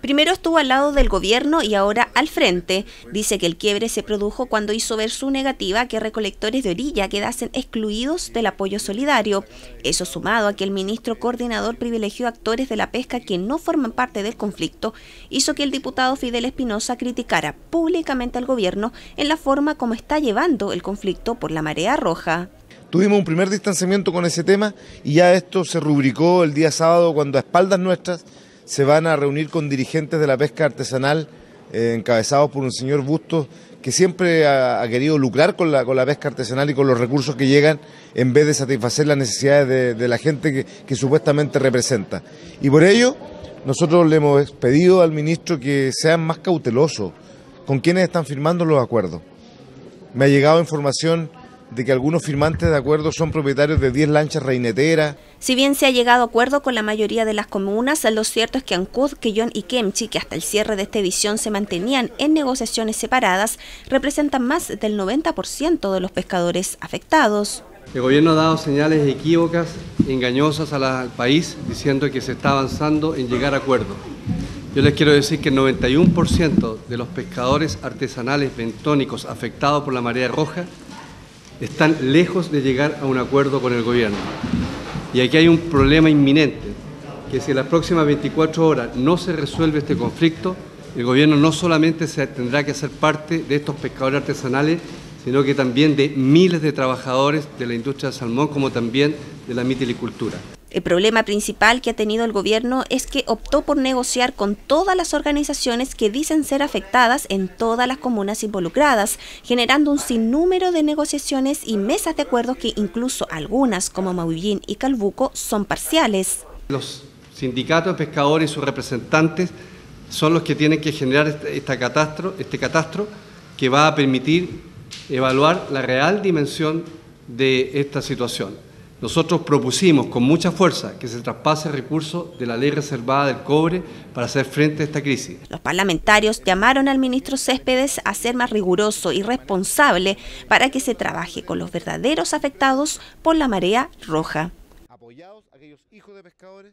Primero estuvo al lado del gobierno y ahora al frente. Dice que el quiebre se produjo cuando hizo ver su negativa que recolectores de orilla quedasen excluidos del apoyo solidario. Eso sumado a que el ministro coordinador privilegió actores de la pesca que no forman parte del conflicto, hizo que el diputado Fidel Espinosa criticara públicamente al gobierno en la forma como está llevando el conflicto por la marea roja. Tuvimos un primer distanciamiento con ese tema y ya esto se rubricó el día sábado cuando a espaldas nuestras se van a reunir con dirigentes de la pesca artesanal eh, encabezados por un señor Bustos que siempre ha, querido lucrar con la, con la pesca artesanal y con los recursos que llegan en vez de satisfacer las necesidades de, la gente que, supuestamente representa. Y por ello nosotros le hemos pedido al ministro que sean más cautelosos con quienes están firmando los acuerdos. Me ha llegado información de que algunos firmantes de acuerdo son propietarios de 10 lanchas reineteras. Si bien se ha llegado a acuerdo con la mayoría de las comunas, lo cierto es que Ancud, Quillón y Kemchi, que hasta el cierre de esta edición se mantenían en negociaciones separadas, representan más del 90% de los pescadores afectados. El gobierno ha dado señales equívocas, engañosas al país, diciendo que se está avanzando en llegar a acuerdos. Yo les quiero decir que el 91% de los pescadores artesanales bentónicos afectados por la marea roja están lejos de llegar a un acuerdo con el gobierno. Y aquí hay un problema inminente, que si en las próximas 24 horas no se resuelve este conflicto, el gobierno no solamente se tendrá que hacer parte de estos pescadores artesanales, sino que también de miles de trabajadores de la industria del salmón, como también de la mitilicultura. El problema principal que ha tenido el gobierno es que optó por negociar con todas las organizaciones que dicen ser afectadas en todas las comunas involucradas, generando un sinnúmero de negociaciones y mesas de acuerdos que incluso algunas, como Maullín y Calbuco, son parciales. Los sindicatos de pescadores y sus representantes son los que tienen que generar este, este catastro que va a permitir evaluar la real dimensión de esta situación. Nosotros propusimos con mucha fuerza que se traspase recursos de la ley reservada del cobre para hacer frente a esta crisis. Los parlamentarios llamaron al ministro Céspedes a ser más riguroso y responsable para que se trabaje con los verdaderos afectados por la marea roja. Apoyados aquellos hijos de pescadores